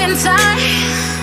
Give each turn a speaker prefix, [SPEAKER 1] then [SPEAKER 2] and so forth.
[SPEAKER 1] up time.